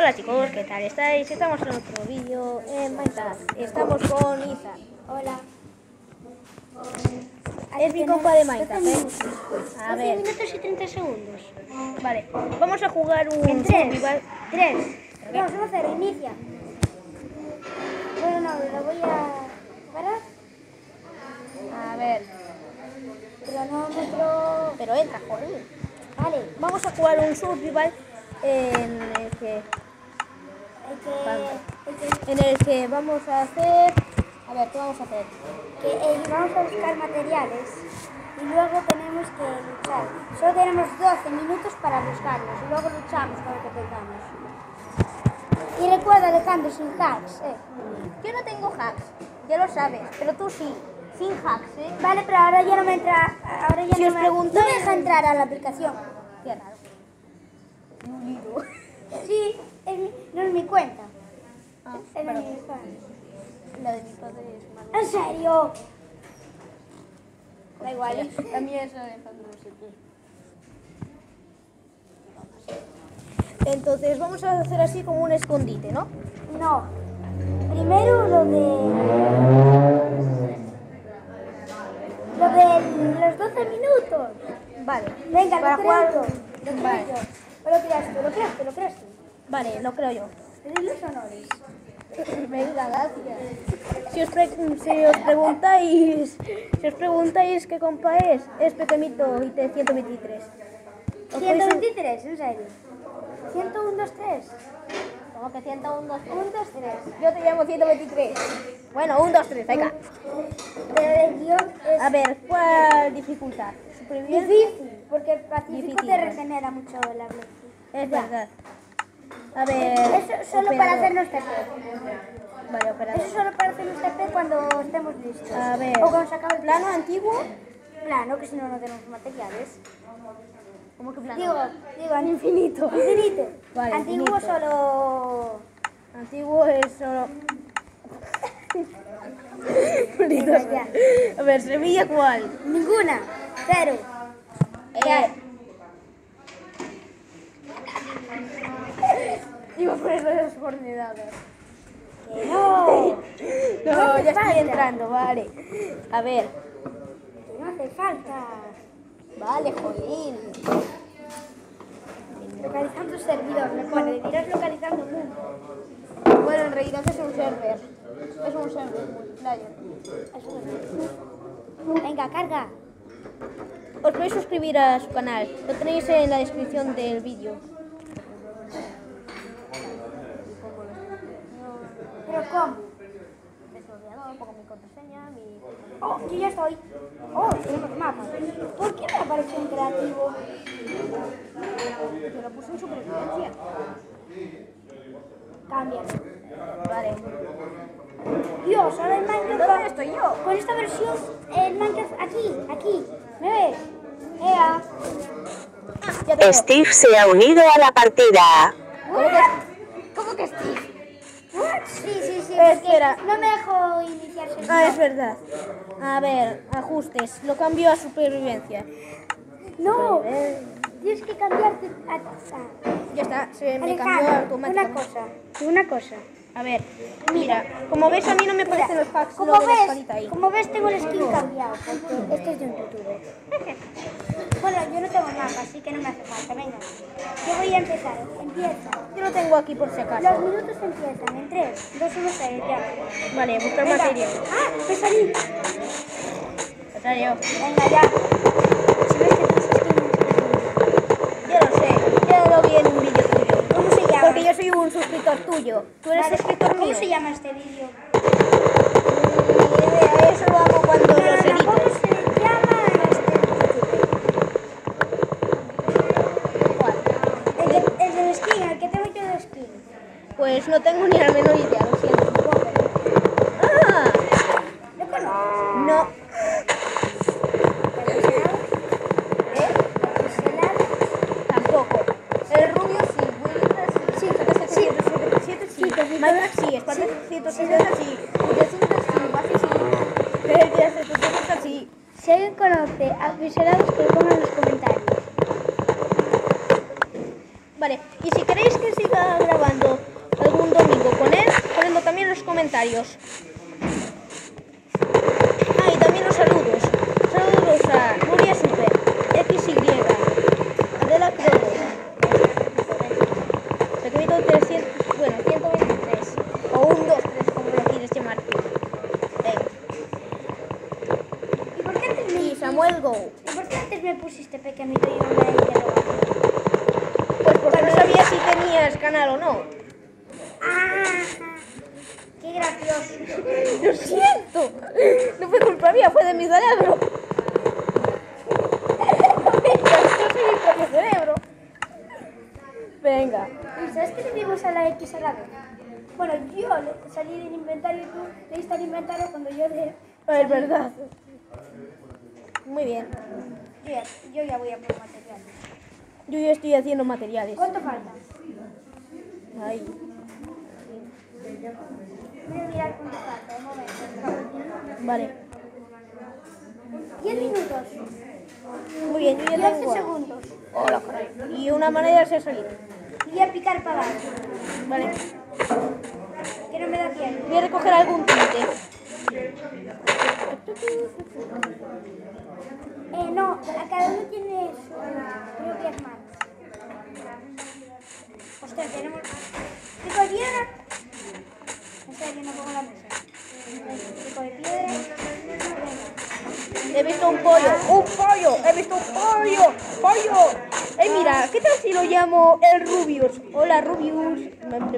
Hola chicos, ¿qué tal estáis? Estamos en otro vídeo en Minecraft. Estamos con Isa. Hola. Es mi compa de Minecraft, ¿eh? A 12 ver, minutos y 30 segundos. vale. Vamos a jugar un En 3, survival. 3, 2, 1, 0, inicia. Bueno, no, lo voy a parar. A ver, Cronómetro. pero entra, joder. Vale, Vamos a jugar un survival en el que, en el que vamos a hacer... A ver, ¿qué vamos a hacer? que eh, vamos a buscar materiales y luego tenemos que luchar. Solo tenemos 12 minutos para buscarlos y luego luchamos con lo que tengamos. Y recuerda, Alejandro, sin hacks. Eh. Yo no tengo hacks, ya lo sabes, pero tú sí. Sin hacks, ¿eh? Vale, pero ahora ya no me entra. Ahora ya Si no os me, preguntáis- no me deja entrar a la aplicación. Qué raro. Sí, mi- no es mi cuenta. Ah, pero mi cuenta. la de mi padre es malo. ¿En serio? Da igual, la mía es Alejandro, no. Entonces vamos a hacer así como un escondite, ¿no? No. Primero lo de. Lo de los 12 minutos. Vale. Venga, Para lo jugar- creo yo. Lo Vale. lo creas tú, lo creas tú, lo creas tú. Vale, lo creo yo. Te doy los honores. Venga, gracias. Si os, si os preguntáis, si os preguntáis qué compa es, es Petemito IT 123. Os podéis- 123, en serio. 101, 2, 3. ¿Cómo que 101, 2, 3? 1, 2, 3. Yo te llamo 123. Bueno, 1, 2, 3, venga. Pero el guion es. A ver, ¿cuál dificultad? Difícil, porque el Pacífico Difícil, te regenera mucho la velocidad. Es verdad. A ver. Eso solo para operador. hacernos TP. Vale, operador. Eso solo para hacernos TP cuando estemos listos. A ver. O cuando se acabe el Plano antiguo. plano, que si no, no tenemos materiales. ¿Cómo que plano? Digo, digo, al infinito. Infinito. Vale, Antiguo infinito. solo. Antiguo es solo. A ver, Sevilla, ¿cuál? Ninguna. Cero. Eh. Coordenadas. No. No, ya estoy entrando, vale. A ver. No hace falta. Vale, jolín. Localizando servidor. Me pone, dirás localizando mundo. Bueno, en realidad es un server. Es un server multiplayer. Es. Venga, carga. Os podéis suscribir a su canal. Lo tenéis en la descripción del vídeo. Desbloqueador, pongo mi contraseña, mi... Oh, yo ya estoy. Oh, tenemos mapa. ¿Por qué me apareció un creativo? Yo lo puse en supervivencia. Cambia. Vale. Dios, ahora el Minecraft. ¿Dónde estoy yo? Con esta versión, el Minecraft aquí, aquí. ¿Me ves? Ea. Veo. Steve se ha unido a la partida. ¿Cómo que, cómo que Steve? Sí, sí, sí. Espera. No me dejo iniciar. Ah, es verdad. A ver, ajustes. Lo cambio a supervivencia. No, tienes que cambiarte a... a- Ya está, se me cambió Alejandro, una automáticamente. cosa, una cosa. A ver, mira, como ves a mí no me parecen los hacks Como lo de la ves, ahí. como ves tengo el skin cambiado, porque este es de un youtuber. bueno, yo no tengo mapa, así que no me hace falta, venga. Yo voy a empezar, empieza. Yo lo tengo aquí por si Los acaso. minutos empiezan en 3, 2, 1, 6, ya. Vale, buscar Venga. material. Ah, me salí. Natalia, Venga, ya. Si ves que skins... Ya lo sé, ya lo vi en un vídeo tuyo. ¿Cómo se llama? Porque yo soy un suscriptor tuyo. Tú eres Vale, suscriptor ¿Cómo mío. se llama este vídeo? Eso lo hago cuando los no, edito. ¿Cómo se llama ¿Cuál? este youtuber? El, que- el del skin, el que tengo yo de skin. Pues no tengo ni la menor idea, lo siento. Ah, ¿Lo conoces? no. ¿Eh? Pixelado. Tampoco. El rubio sí, Willy sí, sí, sí, 777 sí, Minecraft sí, Spartan 160 sí, Videocintas sí, Buffy sí, el de 160 sí. Si alguien conoce a Pixelados, que lo ponga en los comentarios. Vale, y si queréis que siga grabando comentarios. Ah, y también los saludos. Saludos a Nuria Super, XY, Adela Crodo, Secreto 300, bueno, 123, o 123, como lo quieres llamar. Venga. ¿Y por qué antes me Y Samuel Go. ¿Y por qué antes me pusiste pequeñito y una interrogación? Pues porque no sabía si tenías canal o no. ¡Ah! ¡Qué gracioso! Lo siento. No fue culpa mía, fue de mi cerebro. Yo soy mi propio cerebro. Venga. ¿Y ¿Sabes que le dimos a la X a la B? Bueno, yo salí del inventario y tú leíste al inventario cuando yo de... Es verdad. Muy bien. Yo ya, yo ya voy a por materiales. Yo ya estoy haciendo materiales. ¿Cuánto falta? Ahí. Vale. 10 minutos Muy bien, yo ya 11 tengo. segundos. Hola, caray. Y una manera de salir. Y voy a picar para abajo, Vale. que no me da tiempo. Voy a recoger algún tinte. Lo llamo el Rubius? Hola, Rubius. En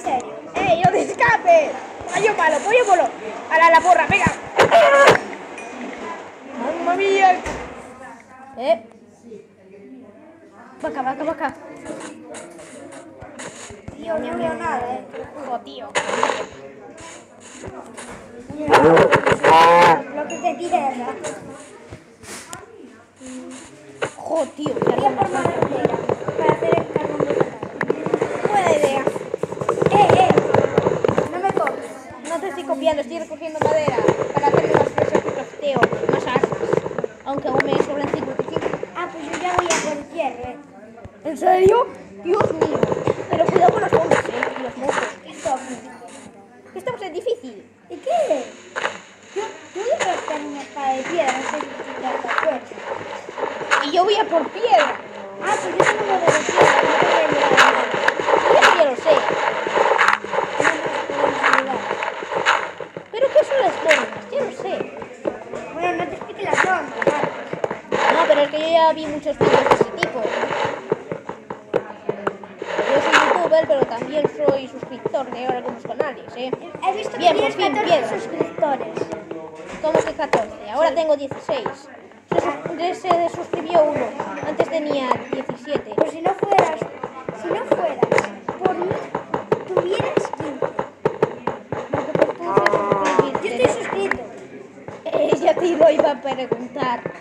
serio. ¡Ey, no te escapes! ¡Pollo malo, pollo malo! ¡A la, la porra, venga! ¡Mamma mía! ¿Eh? Vaca, vaca, vaca. Tío, no veo nada, eh. Oh, tío. Bloques de tierra. Jo, tío. Voy a por madera para hacer el carbón de. Buena idea. ¡Eh, eh! No me comes. No te estoy copiando, estoy recogiendo madera para hacerme más fresas de crafteo, más armas. Aunque aún me sobran 55. Ah, pues yo ya voy a por hierro, eh. ¿En serio? Dios mío. Pero cuidado con los zombies, eh. y Los mocos. Esto. Que estamos en difícil. ¿Y qué? Yo, yo voy a craftar una espada de piedra, no sé si te das cuenta. Y yo voy a por piedra. Ah, pues yo tengo uno de piedra, no te voy a ayudar a nada. Y eso ya lo sé. No nos podemos ayudar. Pero ¿qué son las formas? Ya lo sé. Bueno, no te explique las formas, ¿vale? No, pero es que yo ya vi muchos vídeos de ese tipo. Yo soy youtuber, pero también soy suscriptor de algunos canales, ¿eh? He visto Bien, tienes por fin, 14 bien. suscriptores. Como que 14, ahora tengo 16. Se, se suscribió uno, antes tenía 17. Pues si no fueras, si no fueras por mí, tuvieras 15. Porque por tú se Yo estoy suscrito. Ella te lo iba a preguntar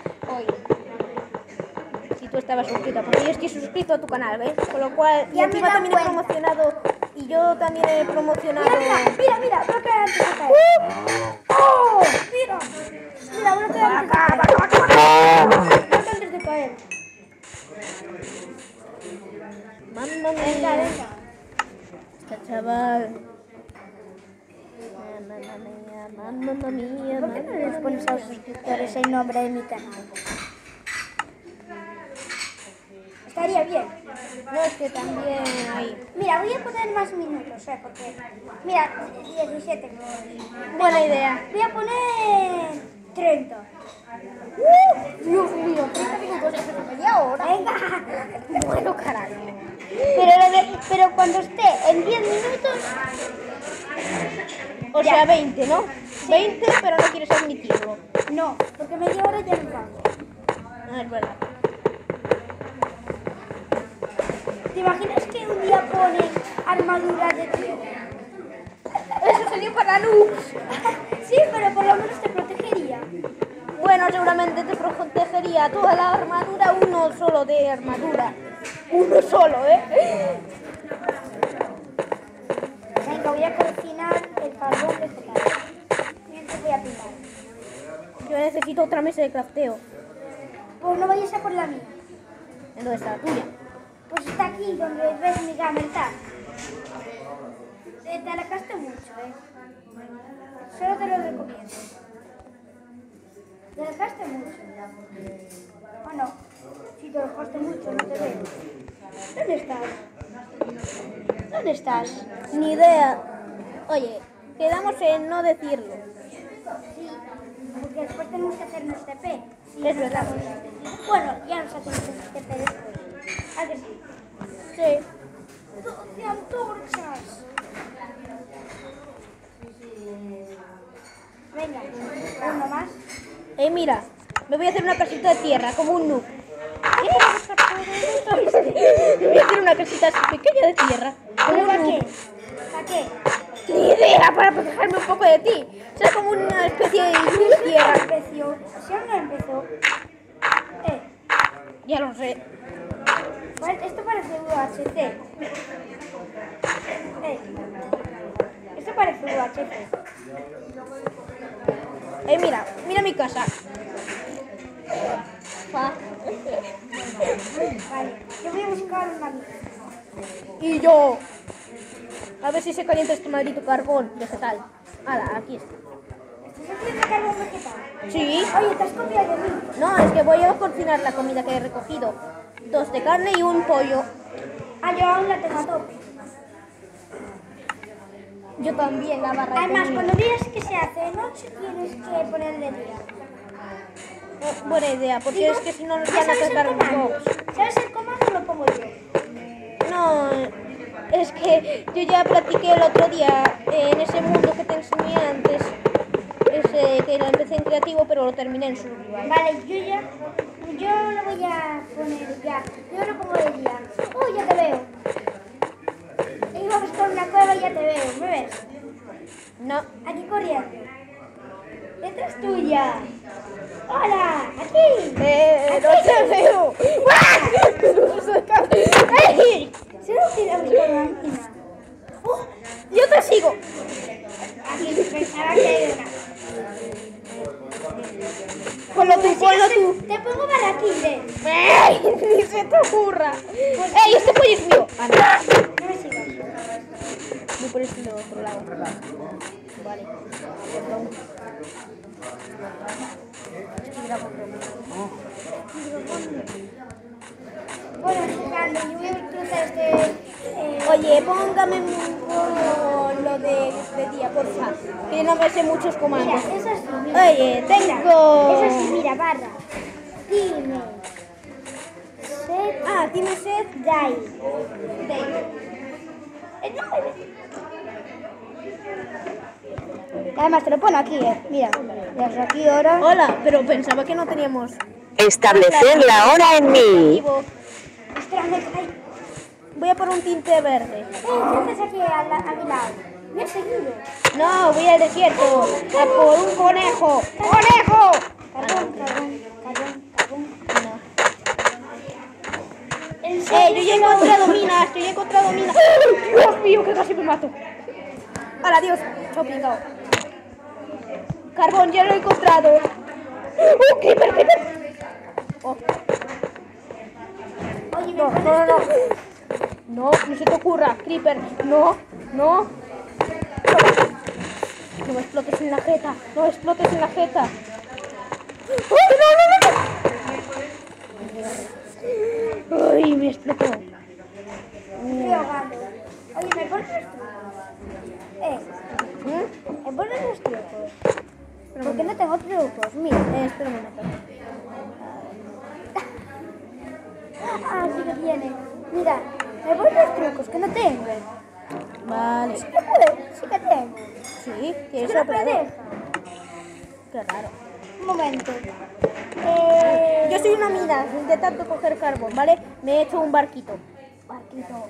tú estabas suscrita, porque yo estoy suscrito a tu canal, ¿ves? Con lo cual, y encima dado también he promocionado, y yo también he promocionado... Mira, mira, mira, mira, antes de caer. ¡Oh! Mira, mira, bloque antes de caer. Bloque antes de caer. Mamma Venga, mía, venga. este chaval. Mamma mía, mamma mía, ¿Por qué no les mamma pones a los mía. suscriptores el nombre de mi canal? Estaría bien. No, es que también hay... Mira, voy a poner más minutos, ¿eh? Porque, mira, 17. Buena idea. Voy a poner 30. Dios mío, 30 minutos, media hora. Venga. Bueno, carajo. Pero, pero cuando esté en 10 minutos, O sea, 20, ¿no? 20, pero no quieres admitirlo. no, porque media hora ya no pago. No, es verdad. ¿Te imaginas que un día ponen armadura de tío? Eso salió para noobs. Sí, pero por lo menos te protegería. Bueno, seguramente te protegería toda la armadura, uno solo de armadura. Uno solo, ¿eh? Venga, voy a cocinar el carbón de este carbón. Mientras voy a pintar. Yo necesito otra mesa de crafteo. Pues no vayas a por la mía. ¿En dónde está la tuya? Pues está aquí donde ves mi gamertag. Te la gasto mucho. ¿eh? Solo te lo recomiendo. Te dejaste mucho. ¿O no? Si te dejaste mucho, no te veo. ¿Dónde estás? ¿Dónde estás? Ni idea. Oye, quedamos en no decirlo. Sí, porque después tenemos que hacernos TP. Sí, Es verdad. Bueno, ya nos hacemos TP después. ¿A que sí? Sí. 12 antorchas. Venga, uno más. Eh, mira, me voy a hacer una casita de tierra, como un noob. Me voy a hacer una casita así pequeña de tierra, como ¿Pero un para qué? ¿Para qué? Ni idea, para protegerme un poco de ti. O sea, como una especie de de tierra. Empezó. Aún no empezó. Eh, Ya lo sé. Esto parece UHC. Eh, esto parece UHC. Eh, mira, mira mi casa. Vale, yo voy a buscar una luz. Y yo. A ver si se calienta este maldito carbón vegetal. Hala, aquí está. ¿Estás haciendo carbón vegetal? Sí. Oye, te has copiado de mí. No, es que voy a cocinar la comida que he recogido. Dos de carne y un pollo. Ah, yo aún la tengo a tope. Yo también, la barra de Además, cuando veas que se hace de noche, tienes que ponerle día. Eh, buena idea, porque Digo, es que si no nos ¿ya van a pegar comando? huevos. ¿Sabes el comando? Lo pongo yo. No, es que yo ya practiqué el otro día eh, en ese mundo que te enseñé antes. Ese que lo empecé en creativo, pero lo terminé en survival. Vale, yo ya, yo lo voy a poner ya. Yo lo pongo de día. Uy, ya te veo. Iba a buscar una cueva y ya te veo. ¿Me ves? No, Aquí corriendo. Detrás tuya. Hola, aquí. eh, no te veo. ¡Ey! Se nos tira a buscar una mina. ¡Oh! Yo pongo barraquines. ¡Ey! Ni se te ocurra. ¡Ey, este pollo es mío! Ah, no. No me sigas. Voy por este de otro lado. Vale. Perdón. Bueno, Fernando, yo voy a cruzar este. eh, Oye, póngame un poco lo de, de día, porfa. Que no me sé muchos mira, comandos. eso sí, mira. Oye, Mira, tengo. Eso sí, mira, barra. Dime. Set Ah, tiene sed. die. Eh, no, Además te lo pone aquí, eh. Mira, desde aquí ahora. Hola, pero pensaba que no teníamos. Establecer la hora en mí. Voy a por un tinte verde. Eh, ¿qué haces aquí a, la- a mi lado? Me has seguido. No, voy al desierto. A por un conejo. ¡Conejo! No. El Eh, yo ya he encontrado minas, yo ya he encontrado minas. Dios mío, que casi me mato. Hola, Dios. Carbón, ya lo he encontrado. ¡Oh, creeper, creeper! Oh, no, ¿me no, no, no. No, no se te ocurra, creeper. No, no. No me explotes en la jeta. No explotes en la jeta. ¡Oh, no, no, no! ¡Ay, me explotó! Oye, ¿me pones los trucos? Eh, ¿Mm? ¿me pones los trucos? Porque no tengo trucos, mira. Eh, espera un momento. Ah, sí que tiene. Mira, me pones los trucos que no tengo. Vale. Sí que puedo, sí que tengo. Sí, que ¿Qué es no me operador. deja? Qué raro. Momento. Eh, Yo soy una mina intentando coger carbón, ¿vale? Me he hecho un barquito. Barquito.